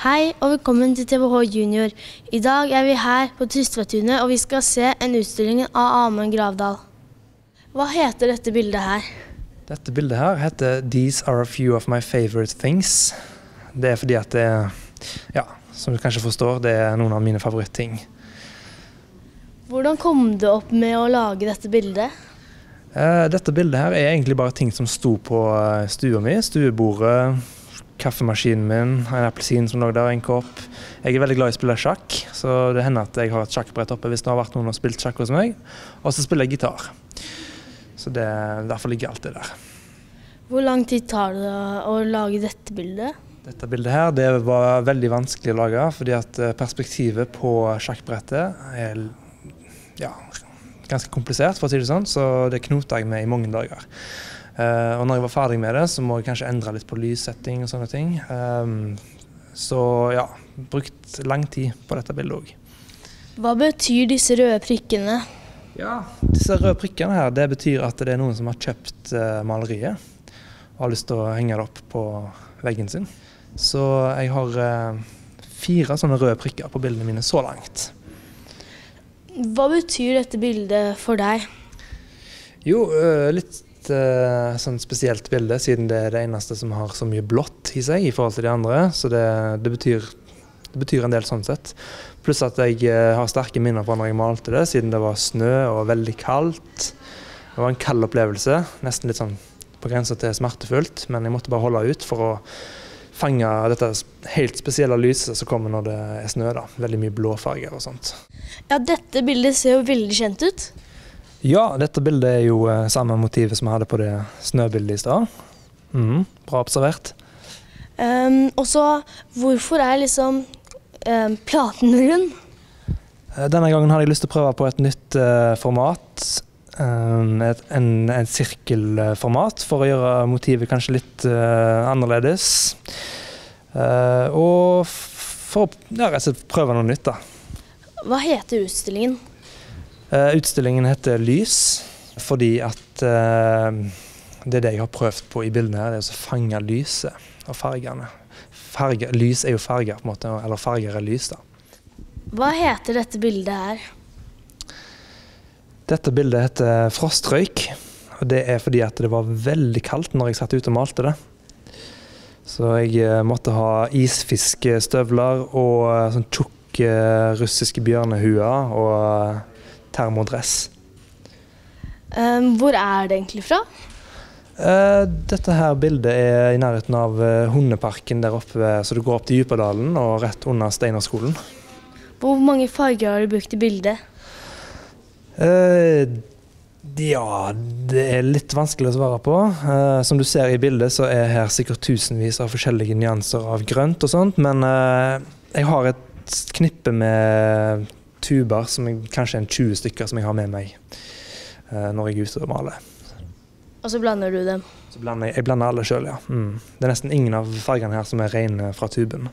Hei og velkommen til TVH Junior. I dag er vi her på Tystvedtunet og vi skal se en utstilling av Amund Gravdal. Hva heter dette bildet her? Dette bildet her heter 'These are a few of my favorite things'. Det er fordi at det ja, som du kanskje forstår, det er noen av mine favorittting. Hvordan kom du opp med å lage dette bildet? Eh, Dette bildet her er egentlig bare ting som sto på eh, stua mi. Stuebordet, kaffemaskinen min, en appelsin som lå der, en kopp. Jeg er veldig glad i å spille sjakk, så det hender at jeg har et sjakkbrett oppe hvis det har vært noen og spilt sjakk hos meg. Og så spiller jeg gitar. Så det, derfor ligger alt det der. Hvor lang tid tar det å lage dette bildet? Dette bildet her, det var veldig vanskelig å lage, fordi at eh, perspektivet på sjakkbrettet er ja, ganske komplisert, for å si det sånn, så det knota jeg med i mange dager. Eh, og når jeg var ferdig med det, så må jeg kanskje endre litt på lyssetting og sånne ting. Ehm, så ja, brukt lang tid på dette bildet òg. Hva betyr disse røde prikkene? Ja, disse røde prikkene her, det betyr at det er noen som har kjøpt eh, maleriet og har lyst til å henge det opp på veggen sin. Så jeg har eh, fire sånne røde prikker på bildene mine så langt. Hva betyr dette bildet for deg? Jo, øh, litt øh, sånn spesielt bilde, siden det er det eneste som har så mye blått i seg i forhold til de andre. Så det, det, betyr, det betyr en del sånn sett. Pluss at jeg uh, har sterke minner fra når jeg malte det, siden det var snø og veldig kaldt. Det var en kald opplevelse, nesten litt sånn på grensa til smertefullt, men jeg måtte bare holde ut for å fange dette helt spesielle lyset som kommer når det er snø. da. Veldig mye blåfarger og sånt. Ja, dette bildet ser jo veldig kjent ut. Ja, dette bildet er jo eh, samme motivet som vi hadde på det snøbildet i stad. Mm, bra observert. Um, og så, hvorfor er liksom um, platen rund? Eh, Denne gangen hadde jeg lyst til å prøve på et nytt uh, format. Um, et, en, et sirkelformat for å gjøre motivet kanskje litt uh, annerledes. Uh, og for å ja, prøve noe nytt, da. Hva heter utstillingen? Eh, utstillingen heter Lys, fordi at eh, det er det jeg har prøvd på i bildene her, det er å fange lyset og fargene. Farge, lys er jo farger, på en måte, eller farger er lys, da. Hva heter dette bildet her? Dette bildet heter Frostrøyk, og det er fordi at det var veldig kaldt når jeg satt ute og malte det. Så jeg eh, måtte ha isfiskestøvler og sånn tjukke russiske bjørnehuer og termodress. Um, hvor er det egentlig fra? Uh, Dette her bildet er i nærheten av uh, hundeparken der oppe, så du går opp til Djupadalen og rett under Steinerskolen. Hvor mange farger har du brukt i bildet? Uh, ja, det er litt vanskelig å svare på. Eh, som du ser i bildet, så er her sikkert tusenvis av forskjellige nyanser av grønt og sånt, men eh, jeg har et knippe med tuber, som jeg, kanskje en 20 stykker, som jeg har med meg uh, når jeg er ute og maler. Og så blander du dem. Så blander jeg, jeg blander alle sjøl, ja. Mm. Det er nesten ingen av fargene her som er rene fra tuben.